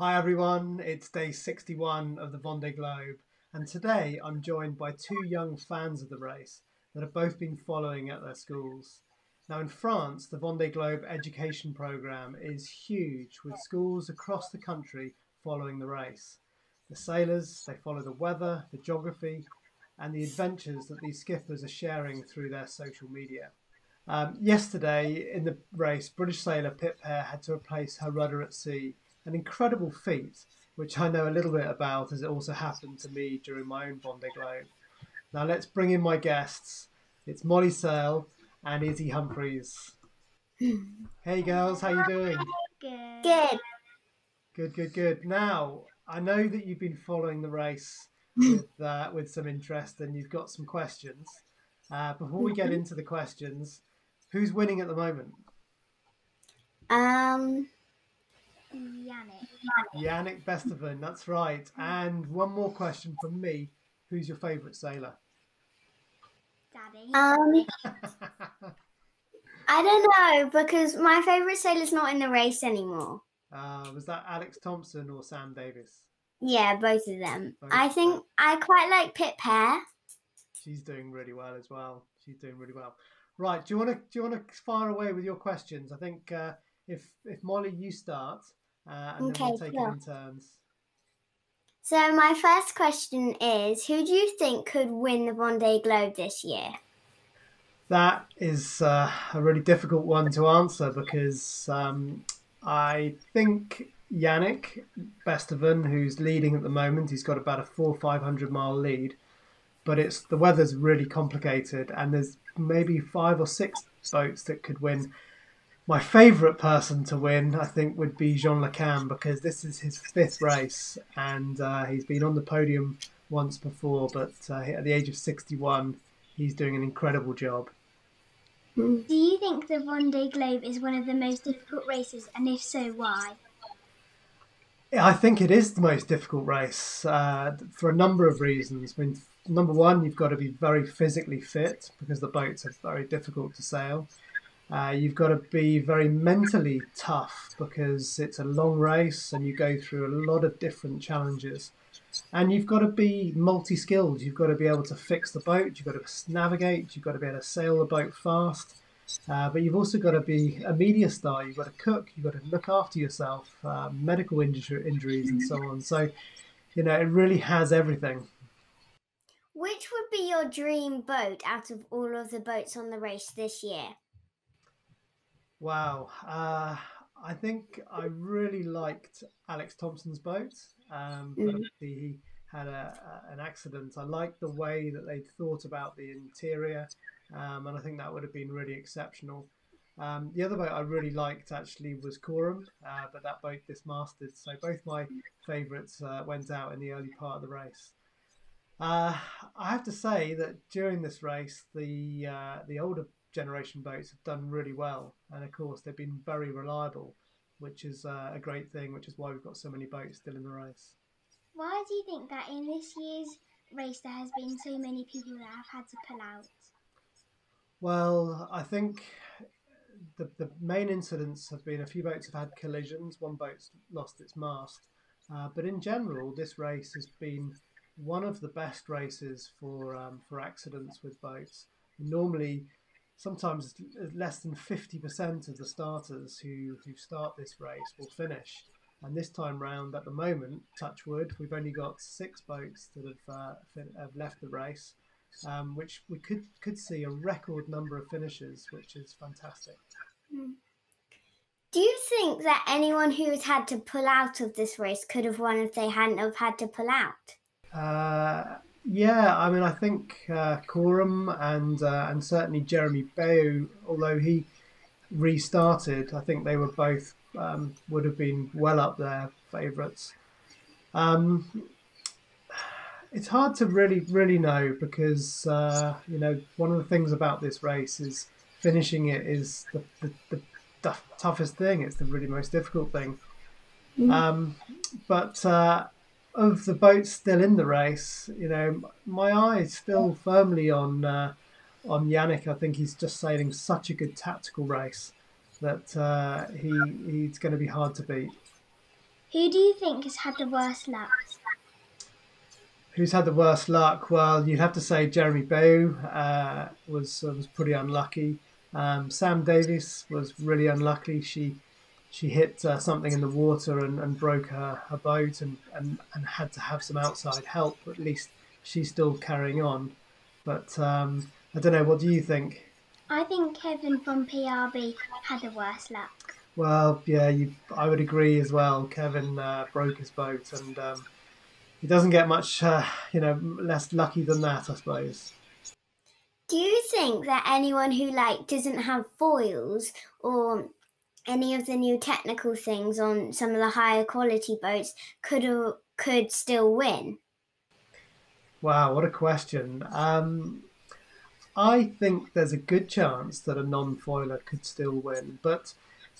Hi everyone, it's day 61 of the Vendée Globe, and today I'm joined by two young fans of the race that have both been following at their schools. Now, in France, the Vendée Globe education programme is huge, with schools across the country following the race. The sailors, they follow the weather, the geography, and the adventures that these skippers are sharing through their social media. Um, yesterday, in the race, British sailor Pip Hare had to replace her rudder at sea an incredible feat, which I know a little bit about as it also happened to me during my own Vendée Globe. Now let's bring in my guests. It's Molly Searle and Izzy Humphreys. hey girls, how you doing? Good. Good. Good, good, good. Now I know that you've been following the race with uh, with some interest and you've got some questions. Uh, before we get into the questions, who's winning at the moment? Um, Yannick. Yannick Bestaven, that's right. And one more question from me. Who's your favourite sailor? Daddy. um, I don't know because my favorite sailor's not in the race anymore. uh, was that Alex Thompson or Sam Davies? Yeah, both of them. Both. I think I quite like Pip Hare. She's doing really well as well. She's doing really well. Right, do you want to do you want to fire away with your questions? I think uh, if if Molly you start, uh, and then we'll Okay, take sure. it in turns. So my first question is, who do you think could win the Vendée Globe this year? That is uh, a really difficult one to answer because um, I think Yannick Bestaven, who's leading at the moment, he's got about a four five hundred mile lead, but it's the weather's really complicated, and there's maybe five or six boats that could win. My favourite person to win, I think, would be Jean Le Cam because this is his fifth race, and uh, he's been on the podium once before, but uh, at the age of sixty-one, he's doing an incredible job. Do you think the Vendée Globe is one of the most difficult races, and if so, why? Yeah, I think it is the most difficult race uh, for a number of reasons. I mean, number one, you've got to be very physically fit because the boats are very difficult to sail. Uh, you've got to be very mentally tough because it's a long race and you go through a lot of different challenges. And you've got to be multi skilled. You've got to be able to fix the boat, you've got to navigate, you've got to be able to sail the boat fast. Uh, but you've also got to be a media star. You've got to cook. You've got to look after yourself, uh, medical inju- injuries, and so on. So, you know, it really has everything. Which would be your dream boat out of all of the boats on the race this year? Wow. Uh, I think I really liked Alex Thompson's boat, um, but Mhm. he had a, a, an accident. I liked the way that they'd thought about the interior, um, and I think that would have been really exceptional. Um, the other boat I really liked actually was Corum, uh, but that boat dismasted. So both my favourites uh, went out in the early part of the race. Uh, I have to say that during this race, the uh, the older generation boats have done really well, and of course they've been very reliable, which is uh, a great thing. Which is why we've got so many boats still in the race. Why do you think that in this year's race there has been so many people that have had to pull out? Well, I think the the main incidents have been a few boats have had collisions. One boat's lost its mast, uh, but in general, this race has been one of the best races for um, for accidents with boats. Normally, sometimes less than fifty percent of the starters who who start this race will finish. And this time round, at the moment, touch wood, we've only got six boats that have uh, fin- have left the race um, which we could could see a record number of finishes, which is fantastic. Do you think that anyone who has had to pull out of this race could have won if they hadn't have had to pull out? Uh, yeah, I mean, I think uh, Corum and uh, and certainly Jeremy Beyou, although he restarted, I think they were both um, would have been well up there favourites. Um, it's hard to really really know because uh, you know one of the things about this race is finishing it is the, the, the tough- toughest thing. It's the really most difficult thing. Mm. Um, but uh, of the boats still in the race, you know, my eye is still firmly on uh, on Yannick. I think he's just sailing such a good tactical race that uh, he he's going to be hard to beat. Who do you think has had the worst luck? Who's had the worst luck? Well, you'd have to say Jeremy Beyou uh, was uh, was pretty unlucky. Um, Sam Davies was really unlucky. She she hit uh, something in the water and, and broke her, her boat and, and, and had to have some outside help. At least she's still carrying on. But um, I don't know. What do you think? I think Kevin from PRB had the worst luck. Well, yeah, you, I would agree as well. Kevin uh, broke his boat, and um, he doesn't get much, uh, you know, less lucky than that, I suppose. Do you think that anyone who like doesn't have foils or any of the new technical things on some of the higher quality boats could uh, could still win? Wow, what a question. Um, I think there's a good chance that a non-foiler could still win, but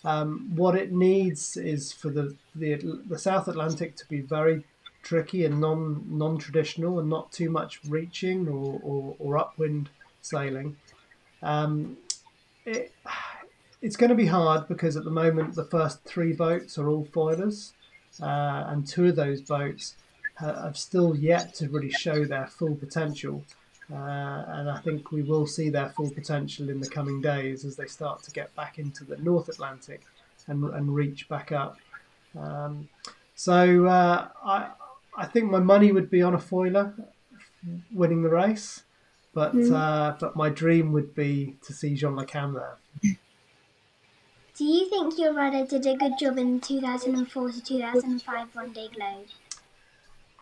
um, what it needs is for the, the the South Atlantic to be very tricky and non non traditional and not too much reaching or, or, or upwind sailing. Um, it, it's going to be hard because at the moment the first three boats are all foilers, uh, and two of those boats have still yet to really show their full potential. Uh, and I think we will see their full potential in the coming days as they start to get back into the North Atlantic and, and reach back up. Um, so uh, I, I think my money would be on a foiler winning the race, but mm. uh, but my dream would be to see Jean Le Cam there. Do you think your rudder did a good job in 2004 to 2005 Vendée Globe?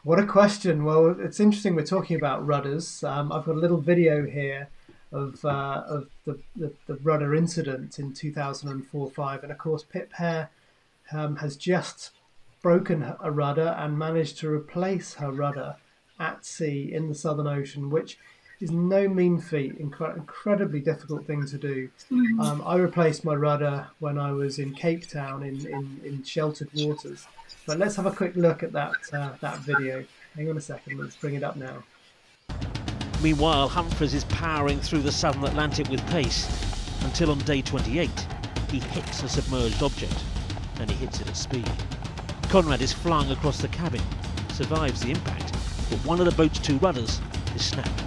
What a question. Well, it's interesting we're talking about rudders. Um, I've got a little video here of, uh, of the, the, the, rudder incident in 2004-5. And of course, Pip Hare um, has just broken a rudder and managed to replace her rudder at sea in the Southern Ocean, which is no mean feat, incre- incredibly difficult thing to do. Mm-hmm. Um, I replaced my rudder when I was in Cape Town in, in, in sheltered waters. But let's have a quick look at that uh, that video. Hang on a second, let's bring it up now. Meanwhile, Humphreys is powering through the southern Atlantic with pace until on day 28 he hits a submerged object and he hits it at speed. Conrad is flung across the cabin, survives the impact, but one of the boat's two rudders is snapped.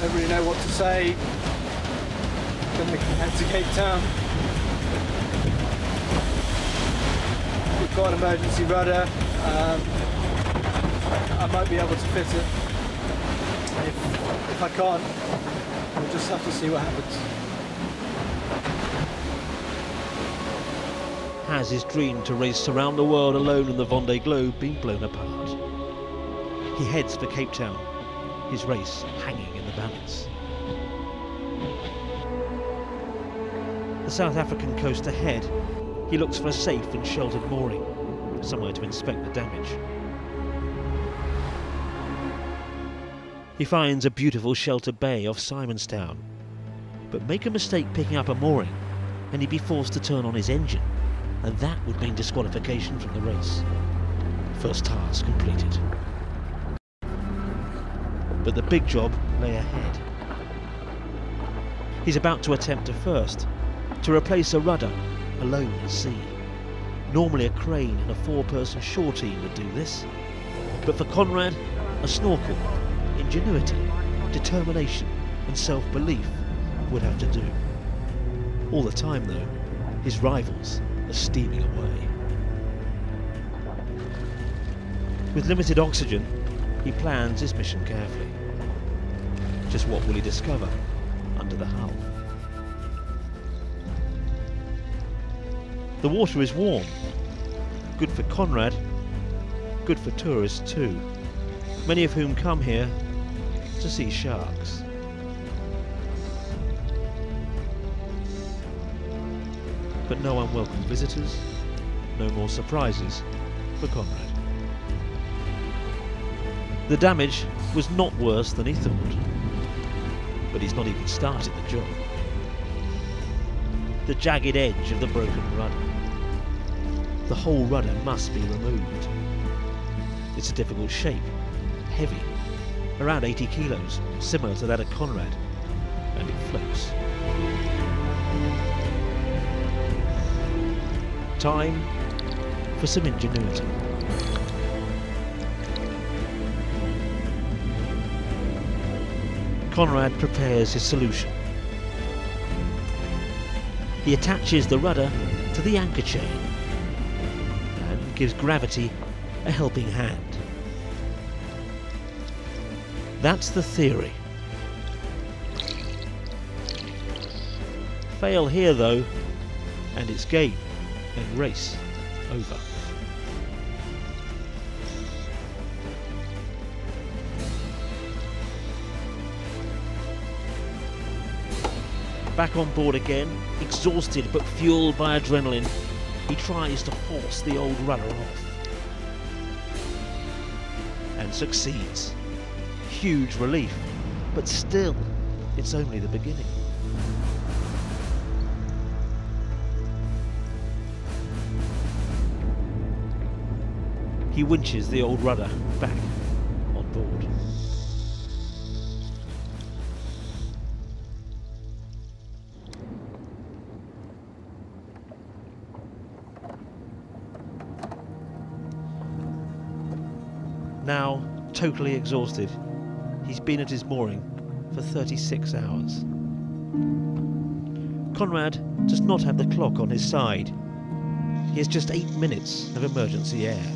Don't really know what to say. Gonna head to Cape Town. We've got an emergency rudder. Um, I might be able to fit it. If, if I can't, we'll just have to see what happens. Has his dream to race around the world alone in the Vendée Globe been blown apart? He heads for Cape Town, his race hanging balance. The South African coast ahead he looks for a safe and sheltered mooring, somewhere to inspect the damage. He finds a beautiful sheltered bay off Simonstown, but make a mistake picking up a mooring and he'd be forced to turn on his engine, and that would mean disqualification from the race. First task completed. But the big job lay ahead. He's about to attempt a first, to replace a rudder alone at sea. Normally a crane and a four-person shore team would do this, but for Conrad, a snorkel, ingenuity, determination and self-belief would have to do. All the time though, his rivals are steaming away. With limited oxygen, he plans his mission carefully. Just what will he discover under the hull? The water is warm. Good for Conrad, good for tourists too, many of whom come here to see sharks. But no unwelcome visitors, no more surprises for Conrad. The damage was not worse than he thought, but he's not even started the job. The jagged edge of the broken rudder the whole rudder must be removed. It's a difficult shape, heavy, around 80 kilos, similar to that of Conrad, and it floats. Time for some ingenuity. Conrad prepares his solution. He attaches the rudder to the anchor chain and gives gravity a helping hand. That's the theory. Fail here though, and it's game and race over. Back on board again, exhausted but fueled by adrenaline, he tries to force the old rudder off. And succeeds. Huge relief, but still, it's only the beginning. He winches the old rudder back on board. Totally exhausted, he's been at his mooring for 36 hours. Conrad does not have the clock on his side. He has just eight minutes of emergency air.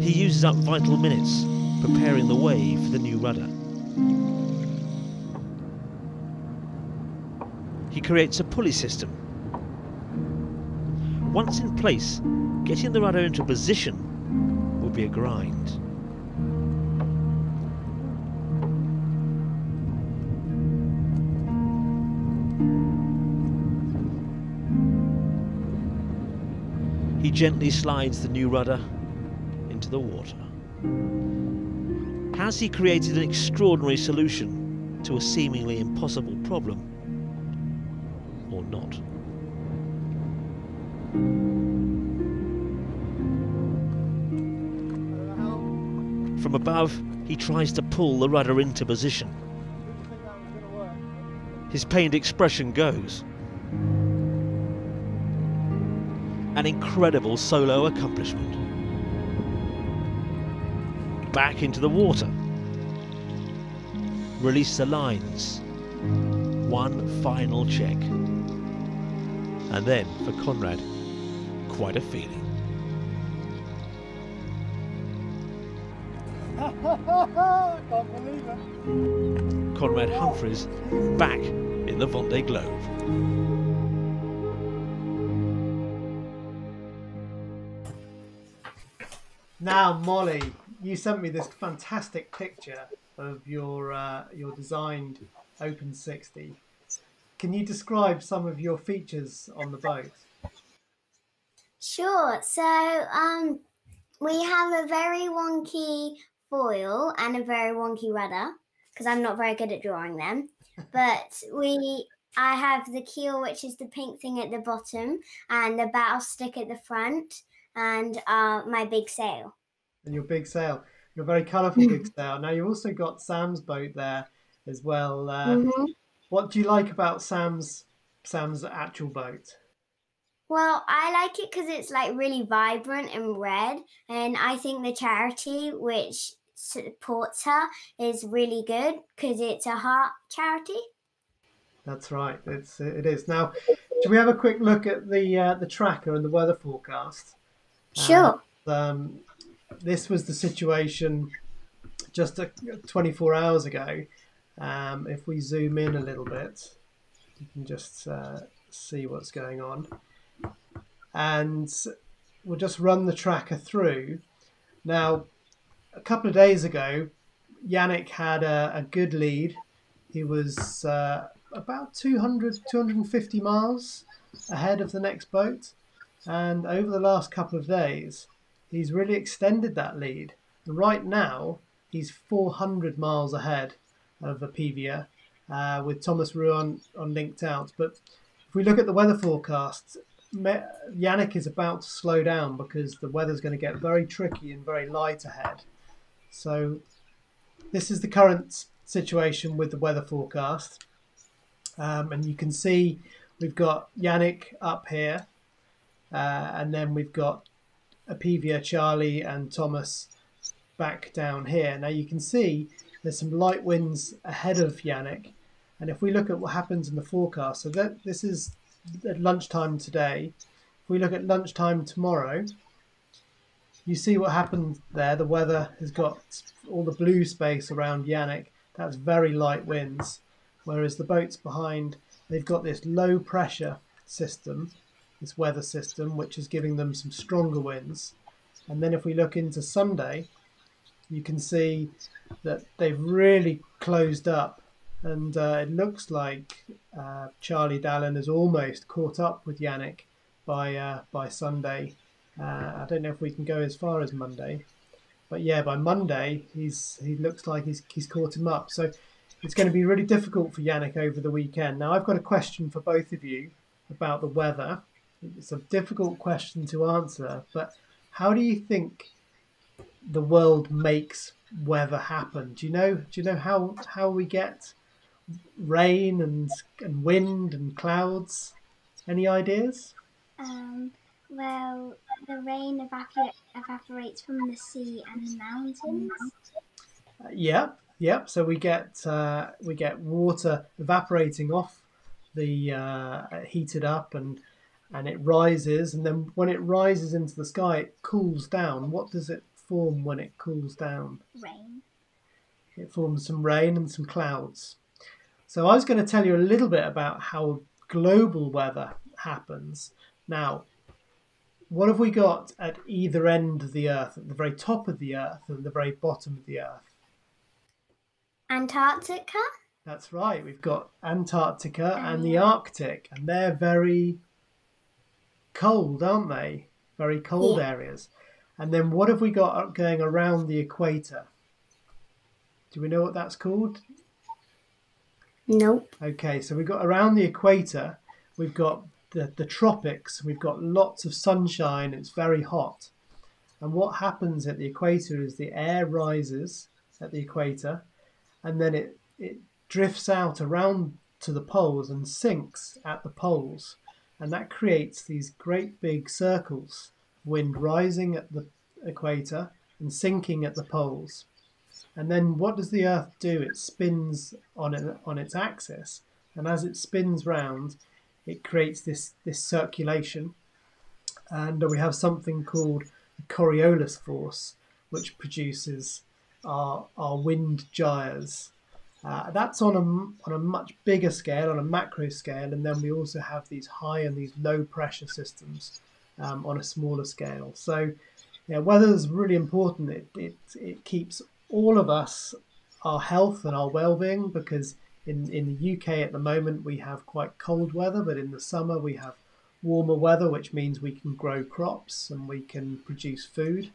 He uses up vital minutes preparing the way for the new rudder. He creates a pulley system. Once in place, getting the rudder into position will be a grind. Gently slides the new rudder into the water. Has he created an extraordinary solution to a seemingly impossible problem? Or not? From above, he tries to pull the rudder into position. His pained expression goes. An incredible solo accomplishment. Back into the water. Release the lines. One final check. And then, for Conrad, quite a feeling. Can't believe it. Conrad Humphreys back in the Vendée Globe. Now, Molly, you sent me this fantastic picture of your uh, your designed Open 60. Can you describe some of your features on the boat? Sure. So, um, we have a very wonky foil and a very wonky rudder because I'm not very good at drawing them. But we, I have the keel, which is the pink thing at the bottom, and the battle stick at the front, and uh, my big sail. And your big sail, your very colourful big sail. Now, you've also got Sam's boat there as well. Uh, Mhm. What do you like about Sam's Sam's actual boat? Well, I like it because it's like really vibrant and red, and I think the charity which supports her is really good because it's a heart charity. That's right. It's it is. Now, should we have a quick look at the uh, the tracker and the weather forecast? Sure. um, this was the situation just a, 24 hours ago. Um, if we zoom in a little bit, you can just uh, see what's going on. And we'll just run the tracker through. Now, a couple of days ago, Yannick had a, a good lead. He was uh, about 200, 250 miles ahead of the next boat. And over the last couple of days, he's really extended that lead. Right now, he's 400 miles ahead of Apivia uh, with Thomas Ruyant on LinkedOut. But if we look at the weather forecast, Yannick is about to slow down because the weather's going to get very tricky and very light ahead. So, this is the current situation with the weather forecast. Um, and you can see we've got Yannick up here uh, and then we've got Apivia, Charlie, and Thomas back down here. Now you can see there's some light winds ahead of Yannick, and if we look at what happens in the forecast, so that this is at lunchtime today. If we look at lunchtime tomorrow, you see what happened there. The weather has got all the blue space around Yannick. That's very light winds, whereas the boats behind they've got this low pressure system, this weather system, which is giving them some stronger winds. And then if we look into Sunday, you can see that they've really closed up and uh, it looks like uh, Charlie Dalin has almost caught up with Yannick by uh, by Sunday. Uh, I don't know if we can go as far as Monday, but yeah, by Monday he's he looks like he's he's caught him up. So it's going to be really difficult for Yannick over the weekend. Now I've got a question for both of you about the weather. It's a difficult question to answer, but how do you think the world makes weather happen? Do you know? Do you know how how we get rain and and wind and clouds? Any ideas? Um, well, the rain evapor- evaporates from the sea and the mountains. Uh, yep, yep. So we get uh, we get water evaporating off the uh, heated up and and it rises and then when it rises into the sky it cools down. What does it form when it cools down? Rain. It forms some rain and some clouds. So I was going to tell you a little bit about how global weather happens. Now, what have we got at either end of the Earth, at the very top of the Earth and the very bottom of the Earth? Antarctica? That's right. We've got Antarctica and the Arctic, and they're very cold, aren't they? Very cold Yeah. areas. And then what have we got going around the equator? Do we know what that's called? Nope. Okay, so we've got around the equator, we've got the, the tropics, we've got lots of sunshine, it's very hot. And what happens at the equator is the air rises at the equator and then it, it drifts out around to the poles and sinks at the poles. And that creates these great big circles, of wind rising at the equator and sinking at the poles. And then what does the Earth do? It spins on it on its axis, and as it spins round, it creates this this circulation, and we have something called the Coriolis force, which produces our our wind gyres. Uh, that's on a on a much bigger scale, on a macro scale, and then we also have these high and these low pressure systems um, on a smaller scale. So, yeah, weather is really important. It, it it keeps all of us our health and our well-being because in, in the UK at the moment we have quite cold weather but in the summer we have warmer weather which means we can grow crops and we can produce food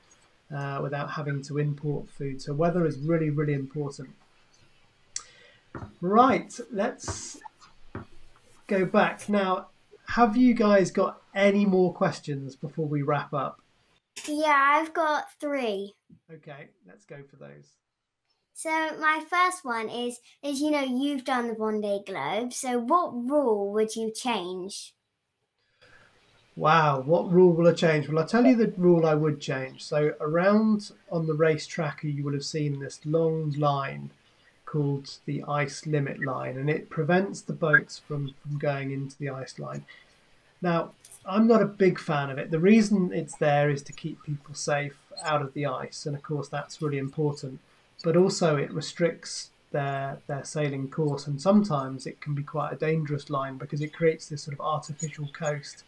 uh, without having to import food so weather is really really important right let's go back now have you guys got any more questions before we wrap up Yeah, I've got three. okay let's go for those So my first one is is you know you've done the Vendée Globe. So what rule would you change? Wow, what rule will I change? Well, I'll tell you the rule I would change. So, around on the racetrack, you would have seen this long line called the ice limit line, and it prevents the boats from, from going into the ice line. Now, I'm not a big fan of it. The reason it's there is to keep people safe out of the ice, and of course, that's really important. But also, it restricts their their sailing course, and sometimes it can be quite a dangerous line because it creates this sort of artificial coast.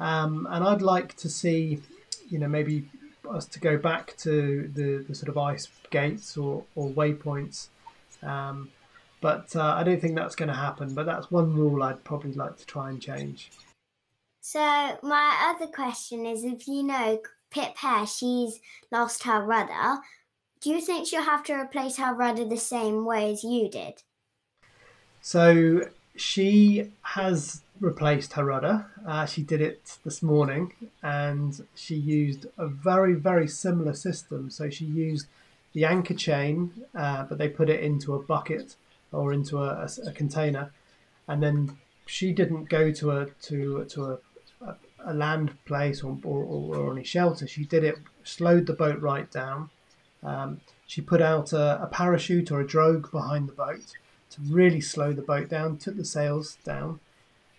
Um, and I'd like to see, you know, maybe us to go back to the, the sort of ice gates or, or waypoints. Um, but uh, I don't think that's going to happen. But that's one rule I'd probably like to try and change. So my other question is if you know Pip Hare, she's lost her rudder. Do you think she'll have to replace her rudder the same way as you did? So she has replaced her rudder. Uh, she did it this morning and she used a very, very similar system. So she used the anchor chain, uh, but they put it into a bucket or into a, a- a container. And then she didn't go to a to to a, a, a land place or, or, or any shelter. She did it, slowed the boat right down. Um, she put out a, parachute or a drogue behind the boat to really slow the boat down, took the sails down,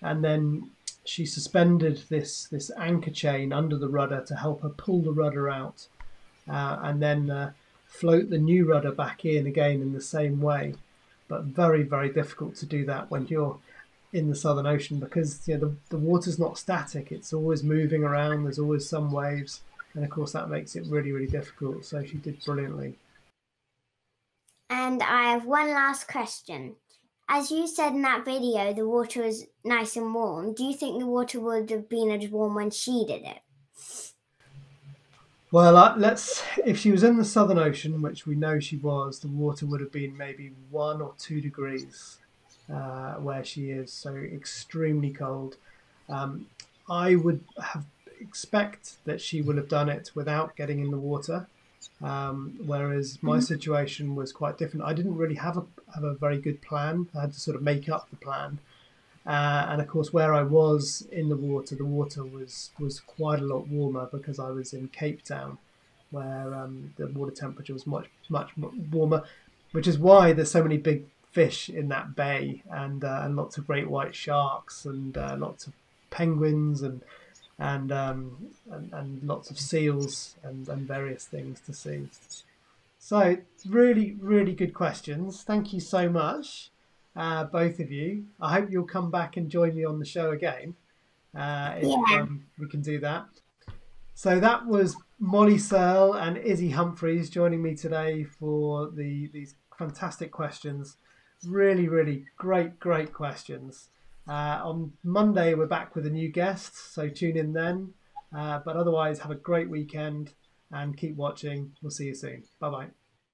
and then she suspended this, this anchor chain under the rudder to help her pull the rudder out uh, and then uh, float the new rudder back in again in the same way. But very, very difficult to do that when you're in the Southern Ocean because you know, the, the water's not static, it's always moving around, there's always some waves, and of course that makes it really, really difficult. So she did brilliantly. And I have one last question. As you said in that video, the water was nice and warm. Do you think the water would have been as warm when she did it? Well, uh, let's. If she was in the Southern Ocean, which we know she was, the water would have been maybe one or two degrees uh, where she is, so extremely cold. Um, I would have expect that she would have done it without getting in the water, um, whereas my mm-hmm. situation was quite different. I didn't really have a have a very good plan. I had to sort of make up the plan. Uh, and of course, where I was in the water, the water was was quite a lot warmer because I was in Cape Town, where um, the water temperature was much much warmer, which is why there's so many big fish in that bay and uh, and lots of great white sharks and uh, lots of penguins and and, um, and and lots of seals and, and various things to see. So really really good questions. Thank you so much uh, both of you. I hope you'll come back and join me on the show again. Uh, if yeah. um, we can do that. So that was Molly Searle and Izzy Humphreys joining me today for the these fantastic questions. Really, really great, great questions. Uh, on Monday, we're back with a new guest, so tune in then. Uh, but otherwise, have a great weekend and keep watching. We'll see you soon. Bye bye.